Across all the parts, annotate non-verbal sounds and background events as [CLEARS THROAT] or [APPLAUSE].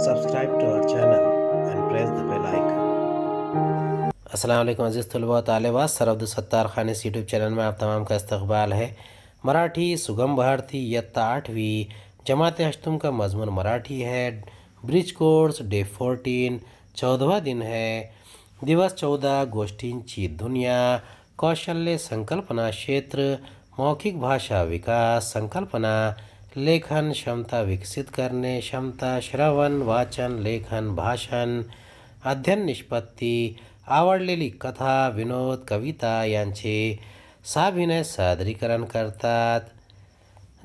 subscribe to our channel and press the bell icon. अस्सलाम अज़ीज़ तलबा तालबा सत्तार खान इस यूट्यूब चैनल में आप तमाम का इस्तकबाल है। मराठी सुगम भारती इयत्ता आठवीं जमात अश्तुम का मजमून मराठी है। ब्रिज कोर्स डे फोर्टीन, चौदहवा दिन है। दिवस चौदह गोष्टींची दुनिया, कौशल्य संकल्पना क्षेत्र, मौखिक भाषा विकास, संकल्पना लेखन क्षमता विकसित करणे क्षमता श्रवण वाचन लेखन भाषण अध्ययन निष्पत्ती आवडलेली कथा विनोद कविता यांचे साभिनय सादरीकरण करतात.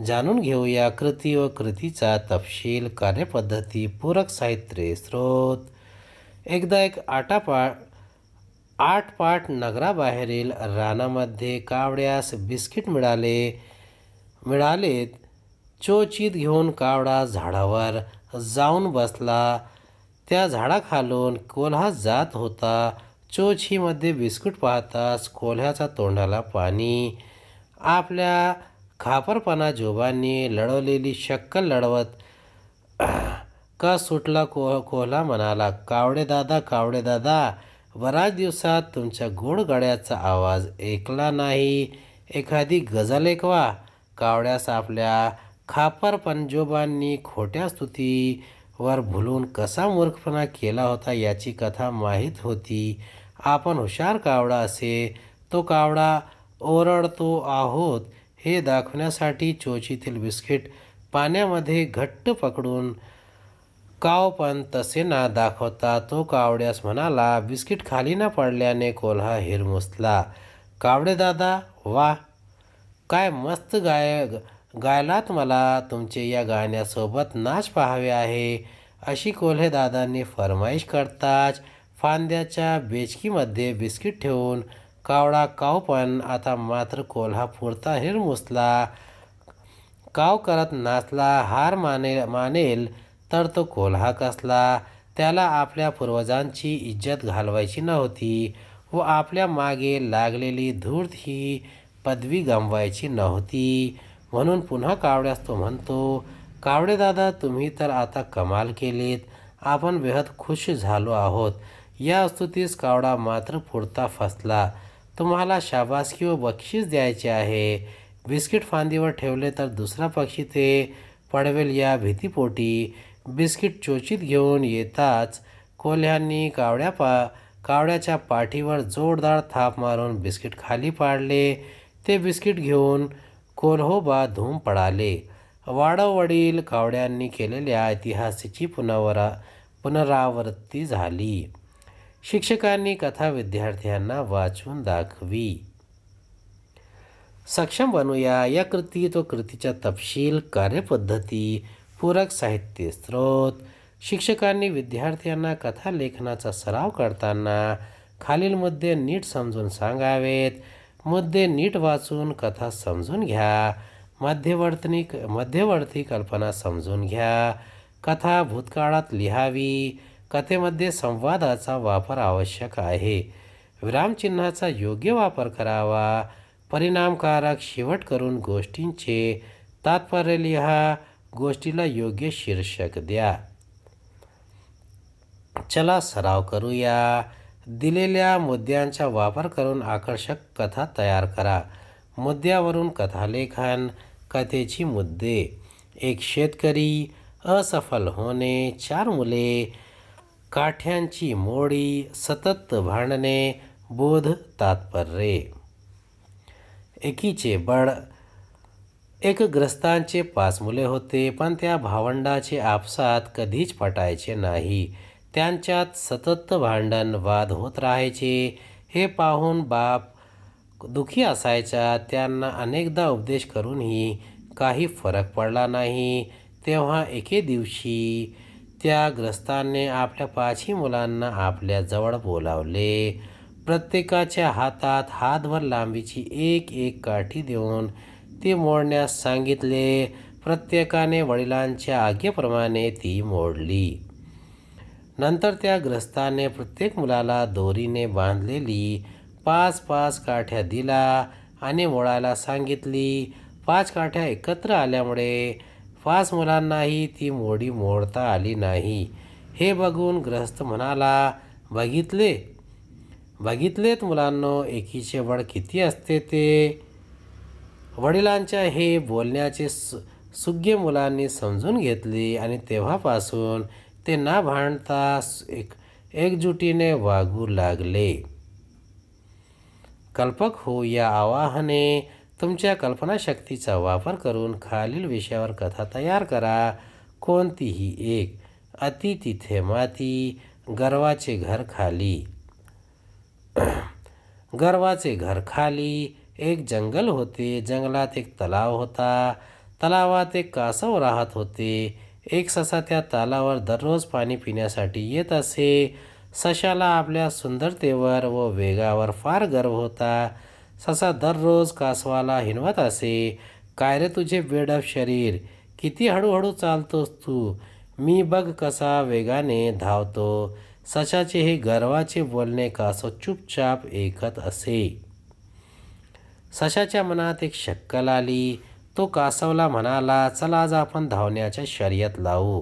जाणून घेऊया कृती व कृतीचा तपशील कार्यपद्धती पूरक साहित्य स्रोत. एकदा एक आटापा आठ पाठ नगराबाहेरील रानामध्ये कावड्यास बिस्किट मिळाले मिळालेत. चोचीत घेऊन कावडा झाडावर जाऊन बसला. त्या झाडाखालून कोल्हा जात होता. चोचीमध्ये बिस्कुट पाहताच कोल्ह्याचा तोंडाला पाणी. आपल्या खापरपणा जोबांनी लढवलेली शक्कल लढवत का सुटला को कोल्हा म्हणाला कावडे दादा कावडे दादा बराच दिवसात तुमच्या गोडगड्याचा आवाज ऐकला नाही. एखादी गझल ऐकवा. कावड्यास आपल्या खापर पंजोबांनी खोट्या स्तुतीवर भुलून कसा मूर्खपणा केला होता याची कथा माहीत होती. आपण हुशार कावडा असे तो कावडा ओरडतो आहोत हे दाखवण्यासाठी चोचीतील बिस्किट पाण्यामध्ये घट्ट पकडून काव पण तसे ना दाखवता तो कावड्यास म्हणाला बिस्किट खाली ना पडल्याने कोल्हा हिरमुसला. कावडे दादा वा काय मस्त गाय गायलात मला तुमचे या गाण्यासोबत नाच पाहावे आहे. अशी कोल्हे दादांनी फरमाईश करताच फांद्याच्या बेचकीमध्ये बिस्किट ठेवून कावडा काव पण आता मात्र कोल्हा पुरता हिरमुसला काव करत नाचला हार माने मानेल तर तो कोल्हा कसला? त्याला आपल्या पूर्वजांची इज्जत घालवायची नव्हती व आपल्या मागे लागलेली धूर्त ही पदवी गमवायची नव्हती. म्हणून पुन्हा कावड्यास तो म्हणतो कावडे दादा तुम्ही तर आता कमाल केलीत. आपण बेहद खुश झालो आहोत. या स्तुतीस कावडा मात्र पुरता फसला. तुम्हाला शाबासकी व बक्षीस द्यायचे आहे. बिस्किट फांदीवर ठेवले तर दुसरा पक्षी ते पडवेल या भीतीपोटी. बिस्किट चोचीत घेऊन येताच कोल्ह्यांनी कावड्या पा कावड्याच्या पाठीवर जोरदार थाप मारून बिस्किट खाली पाडले. ते बिस्किट घेऊन कोल्होबा धूम पडाले. वाडवडील कावड्यांनी केलेल्या इतिहासाची पुनवरा पुनरावृत्ती झाली. शिक्षकांनी कथा विद्यार्थ्यांना वाचून दाखवी. सक्षम बनूया. या कृती तो कृतीचा तपशील कार्यपद्धती पूरक साहित्य स्रोत. शिक्षकांनी विद्यार्थ्यांना कथा लेखनाचा सराव करताना खालील मुद्दे नीट समजून सांगावेत. मुद्दे नीट वाचून कथा समजून घ्या. मध्यवर्तनी मध्यवर्ती कल्पना समजून घ्या. कथा भूतकाळात लिहावी. कथेमध्ये संवादाचा वापर आवश्यक आहे. विरामचिन्हाचा योग्य वापर करावा. परिणामकारक शेवट करून गोष्टींचे तात्पर्य लिहा. गोष्टीला योग्य शीर्षक द्या. चला सराव करूया. दिलेल्या मुद्द्यांचा वापर करून आकर्षक कथा तयार करा. मुद्द्यावरून कथालेखन कथेची मुद्दे एक शेतकरी असफल होणे चार मुले काठ्यांची मोडी सतत भांडणे बोध तात्पर्ये. एकीचे बळ. एक ग्रस्तांचे पाच मुले होते पण त्या भावंडाचे आपसात कधीच पटायचे नाही. त्यांच्यात सतत भांडण वाद होत राहायचे. हे पाहून बाप दुखी असायचा. त्यांना अनेकदा उपदेश करूनही काही फरक पडला नाही. तेव्हा एके दिवशी त्या ग्रस्तांनी आपल्या पाचही मुलांना आपल्या जवळ बोलावले. प्रत्येकाच्या हातात हातभर लांबीची एक एक काठी देऊन ती मोडण्यास सांगितले. प्रत्येकाने वडिलांच्या आज्ञेप्रमाणे ती मोडली. नंतर त्या ग्रस्ताने प्रत्येक मुलाला दोरीने बांधलेली पाच पाच काठ्या दिला आणि मोडायला सांगितली. पाच काठ्या एकत्र आल्यामुळे पाच मुलांनाही ती मोडी मोडता आली नाही. हे बघून ग्रहस्थ म्हणाला बघितले? बघितलेत मुलांनो एकीचे बळ किती असते ते? वडिलांच्या हे बोलण्याचे सु सुज्ञ मुलांनी समजून घेतली आणि तेव्हापासून ते ना भांडता एक एकजुटीने वागू लागले. कल्पक हो या आवाहने तुमच्या कल्पनाशक्तीचा वापर करून खालील विषयावर कथा तयार करा. कोणतीही एक अति तिथे माती गर्वाचे घर खाली. [CLEARS THROAT] गर्वाचे घर खाली. एक जंगल होते जंगलात एक तलाव होता. तलावात एक कासव राहत होते. एक ससा त्या तालावर दररोज पाणी पिण्यासाठी येत असे. सशाला आपल्या सुंदरतेवर व वेगावर फार गर्व होता. ससा दररोज कासवाला हिनवत असे. काय रे तुझे बेडप शरीर? किती हळूहळू चालतोस तू? मी बघ कसा वेगाने धावतो सशाचे हे गर्वाचे बोलणे कासव चुपचाप ऐकत असे. सशाच्या मनात एक शक्कल आली. तो कासवला म्हणाला चला आज आपण धावण्याच्या शर्यत लावू.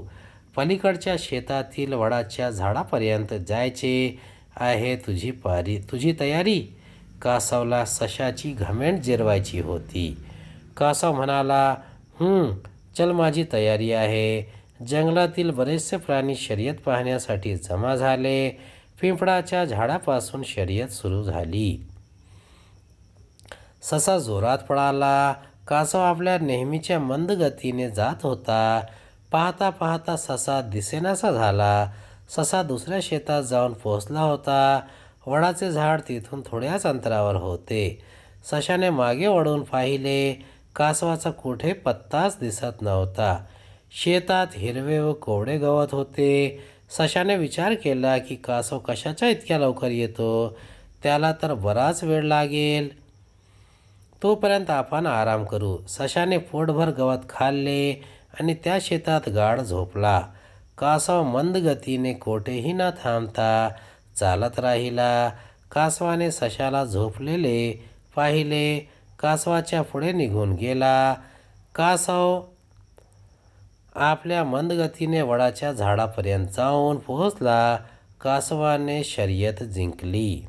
पलीकडच्या शेतातील वडाच्या झाडापर्यंत जायचे आहे तुझी पारी तुझी तयारी कासवला सशाची घमेंट जिरवायची होती. कासव म्हणाला चल माझी तयारी आहे. जंगलातील बरेचसे प्राणी शर्यत पाहण्यासाठी जमा झाले. पिंपळाच्या झाडापासून शर्यत सुरू झाली. ससा जोरात पळाला. कासव आपल्या नेहमीच्या मंद गतीने जात होता. पाहता पाहता ससा दिसेनासा झाला. ससा दुसऱ्या शेतात जाऊन पोहोचला होता. वडाचे झाड तिथून थोड्याच अंतरावर होते. सशाने मागे वळून पाहिले कासवाचा कुठे पत्ताच दिसत नव्हता. शेतात हिरवे व कोवडे गवत होते. सशाने विचार केला की कासव कशाच्या इतक्या लवकर येतो? त्याला तर बराच वेळ लागेल. तोपर्यंत आपण आराम करू. सशाने पोटभर गवत खाल्ले आणि त्या शेतात गाढ झोपला. कासव मंद गतीने कोठेही न थांबता चालत राहिला. कासवाने सशाला झोपलेले पाहिले. कासवाच्या पुढे निघून गेला. कासव आपल्या मंदगतीने वडाच्या झाडापर्यंत जाऊन पोहोचला. कासवाने शर्यत जिंकली.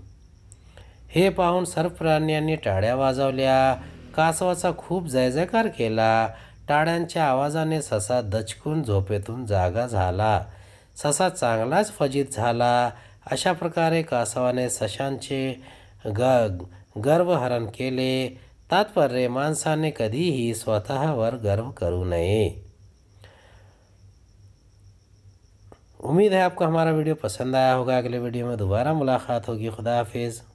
हे पाहून सर्व प्राण्यांनी टाळ्या वाजवल्या. कासवाचा खूप जयजयकार केला. टाळ्यांच्या आवाजाने ससा दचकून झोपेतून जागा झाला. ससा चांगलाच फजित झाला. अशा प्रकारे कासवाने सशांचे ग गर्वहरण केले. तात्पर्य माणसाने कधीही स्वतःवर गर्व करू नये. उम्मीद है आपको हमारा वीडियो पसंद आया होगा। अगले वीडियो में दोबारा मुलाकात होगी। खुदा हाफिज़।